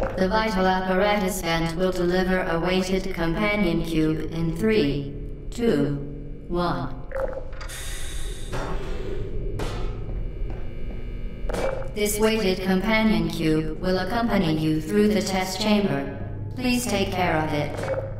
The vital apparatus vent will deliver a weighted companion cube in three, two, one. This weighted companion cube will accompany you through the test chamber. Please take care of it.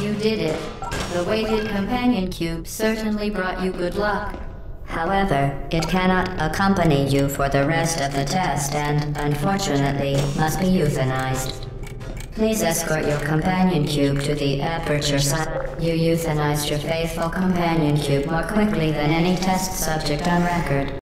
You did it. The weighted companion cube certainly brought you good luck. However, it cannot accompany you for the rest of the test and, unfortunately, must be euthanized. Please escort your companion cube to the aperture site. You euthanized your faithful companion cube more quickly than any test subject on record.